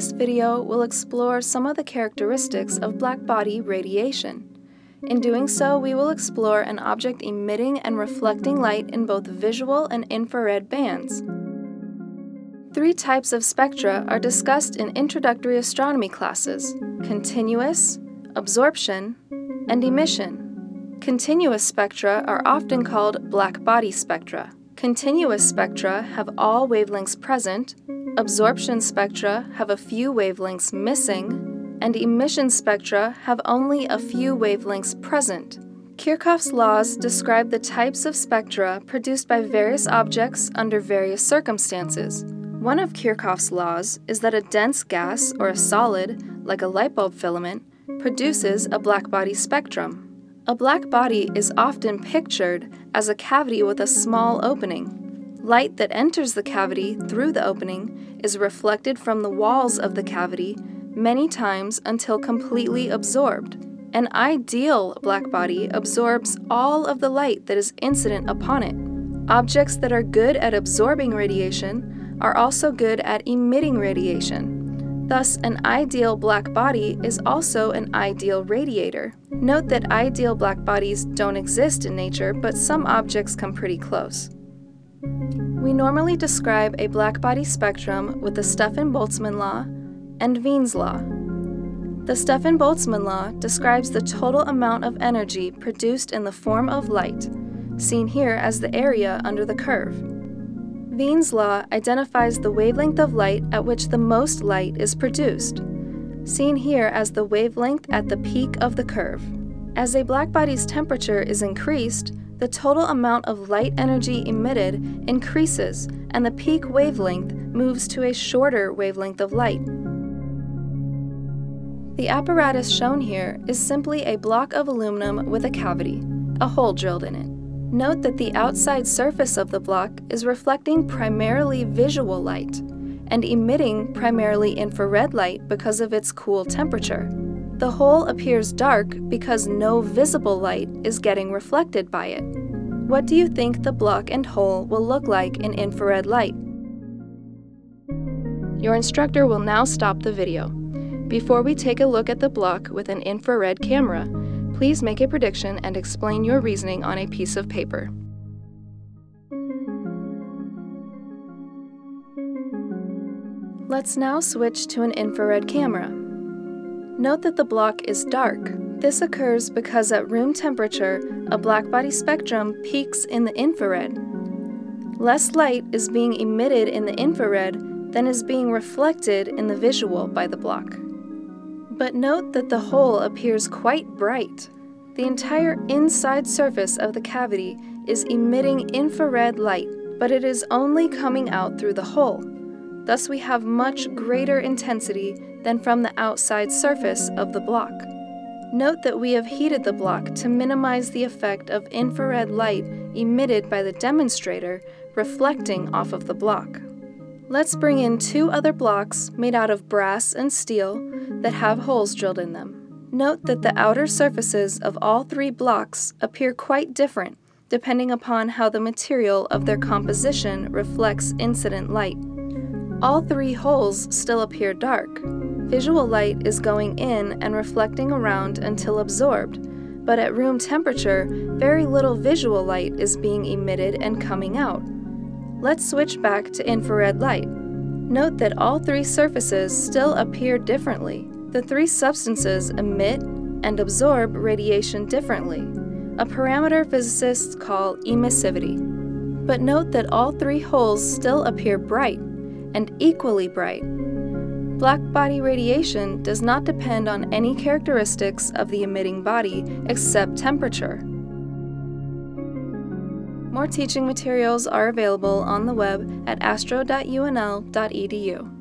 this video, we'll explore some of the characteristics of blackbody radiation. In doing so, we will explore an object emitting and reflecting light in both visual and infrared bands. Three types of spectra are discussed in introductory astronomy classes continuous, absorption, and emission. Continuous spectra are often called blackbody spectra. Continuous spectra have all wavelengths present, absorption spectra have a few wavelengths missing, and emission spectra have only a few wavelengths present. Kirchhoff's laws describe the types of spectra produced by various objects under various circumstances. One of Kirchhoff's laws is that a dense gas or a solid, like a light bulb filament, produces a blackbody spectrum. A black body is often pictured as a cavity with a small opening. Light that enters the cavity through the opening is reflected from the walls of the cavity many times until completely absorbed. An ideal blackbody absorbs all of the light that is incident upon it. Objects that are good at absorbing radiation are also good at emitting radiation. Thus, an ideal black body is also an ideal radiator. Note that ideal black bodies don't exist in nature, but some objects come pretty close. We normally describe a blackbody spectrum with the Stefan-Boltzmann law and Wien's law. The Stefan-Boltzmann law describes the total amount of energy produced in the form of light, seen here as the area under the curve. Wien's law identifies the wavelength of light at which the most light is produced, seen here as the wavelength at the peak of the curve. As a blackbody's temperature is increased, the total amount of light energy emitted increases and the peak wavelength moves to a shorter wavelength of light. The apparatus shown here is simply a block of aluminum with a cavity, a hole drilled in it. Note that the outside surface of the block is reflecting primarily visual light and emitting primarily infrared light because of its cool temperature. The hole appears dark because no visible light is getting reflected by it. What do you think the block and hole will look like in infrared light? Your instructor will now stop the video. Before we take a look at the block with an infrared camera, please make a prediction and explain your reasoning on a piece of paper. Let's now switch to an infrared camera. Note that the block is dark. This occurs because at room temperature, a blackbody spectrum peaks in the infrared. Less light is being emitted in the infrared than is being reflected in the visual by the block. But note that the hole appears quite bright. The entire inside surface of the cavity is emitting infrared light, but it is only coming out through the hole. Thus we have much greater intensity than from the outside surface of the block. Note that we have heated the block to minimize the effect of infrared light emitted by the demonstrator reflecting off of the block. Let's bring in two other blocks made out of brass and steel that have holes drilled in them. Note that the outer surfaces of all three blocks appear quite different depending upon how the material of their composition reflects incident light. All three holes still appear dark. Visual light is going in and reflecting around until absorbed, but at room temperature, very little visual light is being emitted and coming out. Let's switch back to infrared light. Note that all three surfaces still appear differently. The three substances emit and absorb radiation differently, a parameter physicists call emissivity. But note that all three holes still appear bright, and equally bright. Blackbody radiation does not depend on any characteristics of the emitting body except temperature. More teaching materials are available on the web at astro.unl.edu.